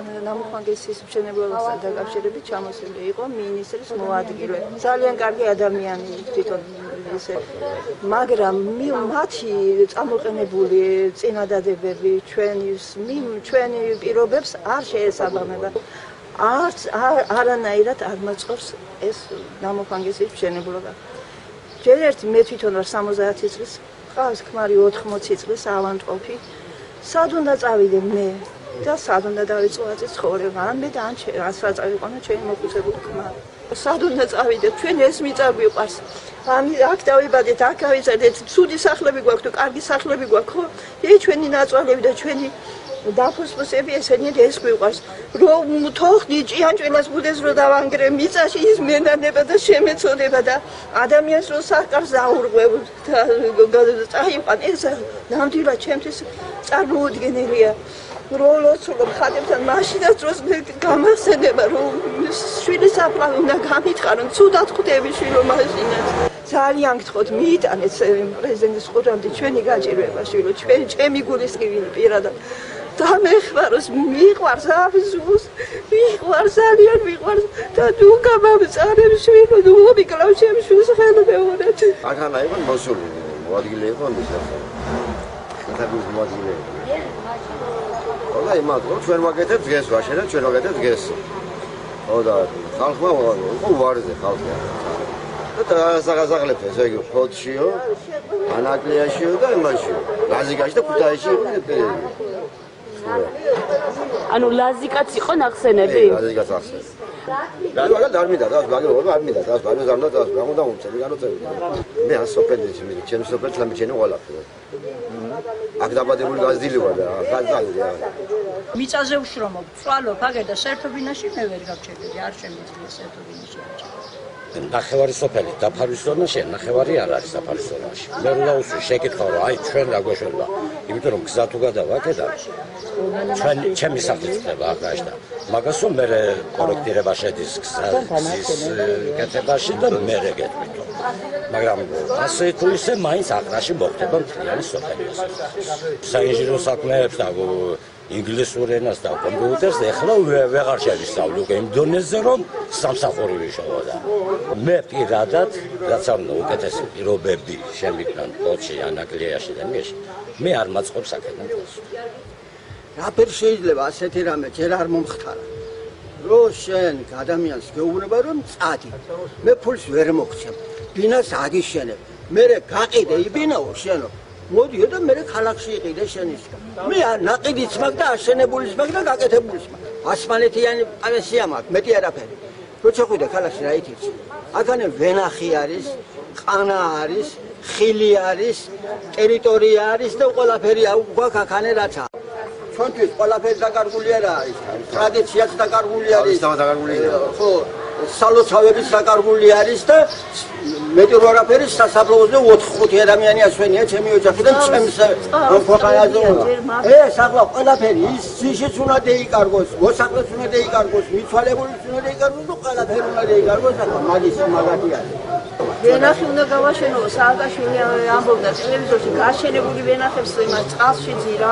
ნამუხანგესის მშენებლობასთან დაკავშირებით ჩამოსული იყო მინისტრის მოადგილე. ძალიან კარგი ადამიანი თვითონ ესე. მაგრამ მათი წამოყენებული წინადადებები ჩვენის ჩვენი პირობებს არ შეესაბამება. არც არანაირად არ მაწყობს ეს ნამუხანგესის მშენებლობა. ჯერ ერთი მე თვითონ ვარ 70 წლის, ყავს ქმარი 80 წლის ავანტყოფი. სად უნდა წავიდე მე? და სად უნდა დავიწყო აწი ცხოვრება? ან მე და ან რა წავიყვანო ჩემი მოკუცებული ხმა სად უნდა წავიდე ჩვენ ეს მიწაგვიყარს ან აქ დავიბადეთ აქ ავიზარდეთ ცუდი სახლები გვაქვს თუ კარგი სახლები გვაქვს ხო? ე ჩვენი ნაწვალები და ჩვენი დაფოსფოსები ესენი ეს გვიყარს რომ თოხდი ჭიანჭველას ბუდეს რო დავანგრე მიწაში ის მენანება და შემეცოდება და ადამიანს რო საკარს აურღვევ და წაიყვან ეს ნამდვილად ჩემთვის წარმოუდგენელია. როლოცულობ ხადებთან მაშინაც დროს გამახსენება რომ შვილის აფლავი უნდა გამითხარონ ცუდად ხვდები შვილო მაშინაც. ძალიან გთხოვთ მიიტანეთ პრეზიდენტის ყურამდე ჩვენი გაჭირვება შვილო ჩვენ ჩემი გულისკივილი პირადად დამეხმაროს, მიყვარს აბზუს, მიყვარს ძალიან მიყვარს და თუ გამამწარებ შვილო, ნუ მიკვლავ შენ შვილს ხელმეორედ. ახანა იყო მოსული, მოადგილე იყო მისახა. კატაგის მოადგილე. ხოლმე იმაო, ჩვენ ვაკეთებთ დღეს ვაშენა, ჩვენ ვაკეთებთ დღეს. ხო და ხალხმა იყო ვარზე ხალხი. და საგაზაღლებს ესე იგი ფოთშიო, ანაკლეაშიო და იმაშიო. გაზიკაში და ქუთაისში იყო. ანუ ლაზიკაც იყო ნახსენები? ლაზიკაც ახსენე. და მაგალ არ მინდა და მაგალ არ მინდა და მაგალ არ მინდა და რა უნდა უმწევი განოწევი. მე ან სოფელში მე ჩემს სოფელში ლამიჩენო ყველაფერი. აქ დაბადებული გაზდილი ვარ და გაზდალი რა. მიწაზე უშრომობ, წვალობ, აგერ და სერფობინაში მე ვერ გავჩერდი, არ შემიძლია სერფობინაში აღჭერა. ნახევარი სოფელი დაფარისონა შენ ნახევარი არ არის დაფარისონაში. მე უნდა უსვი შეკითხო რა, აი ჩვენ რა გვეშველა. იმიტომ რომ გზა თუ გადავაკე და ჩვენ ჩემი სახლი ხდება აღაშ და მაგასო მე კორექტირება შედის გზის კეთებაში და მე რეგეთვითო. მაგრამ ასე თუ ისე მაინც აღრაში მოხდება მთლიანი სოფელი. საინჟინრო საქმეებს და ინგლისურ ენას და კომპიუტერს ეხლა ვეღარ შევისწავლი უკვე იმ დონეზე რომ სამსახური ვიშოვა და მე პირადად რაც უნდა უკეთესი პირობები შემიგან პოჩი ანაკლიაში და მეში მე არ მაწყობს აქედან თავს რაფერ შეიძლება ასეთი რამე ჯერ არ მომხდარა? რო შენ ადამიანს გეუბნება რომ წადი. მე ფულს ვერ მოგცემ. ბინას აგიშენებ მე გაყიდე იბინაო შენო მოდიო და მე ქალაქში იყიდე შენის. მე ნაყიდიც მაგ და აშენებულის მაგ და გაკეთებულის მაგ. ასმალეთიანი პანსია მაგ, მეტი არაფერი. როცა ხვიდე ქალაქში რა ითიც. აქანე ვენახი არის, ყანა არის, ხილი არის, ტერიტორია არის და ყველაფერი გვაქვს აქანე რაცა. ჩვენთვის ყველაფერი დაკარგული არა არის. ტრადიციაც დაკარგული არის. ის დაკარგულია. ხო, სალოცავების დაკარგული არის და მეტი რო არაფერი სასაბლოზე 4-5 ადამიანი ასვენია ჩემი ოჯახიდან ჩემს ქვეყანაზე. ეს ახლა ყველაფერი ის ძიშიც უნდა დაიკარგოს, მოსაკლეს უნდა დაიკარგოს, მიცვალებულიც უნდა დაიკარგოს და ყველაფერი უნდა დაიკარგოს ახლა მაგის მაგათი არის. ვენახი უნდა გავაშენო, სააკაშვილი ამბობდა ტელევიზორში გაშენებული ვენახებს იმას წყალში ძირა